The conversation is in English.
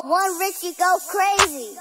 One rich, you go crazy.